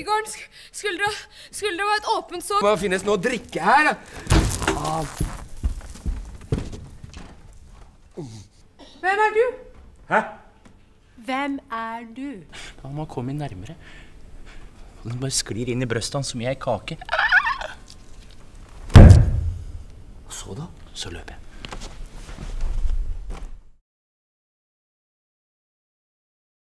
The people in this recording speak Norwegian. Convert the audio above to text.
Kirkegården. Sk- Skuldra, skuldra var et åpent sår. Må finnes noe å drikke her, da. Hvem er du? Hæ? Hvem er du? Da må han komme inn nærmere. Han Den bare sklir inn i brøstet hans som i ei kake. Så da? Så løper jeg.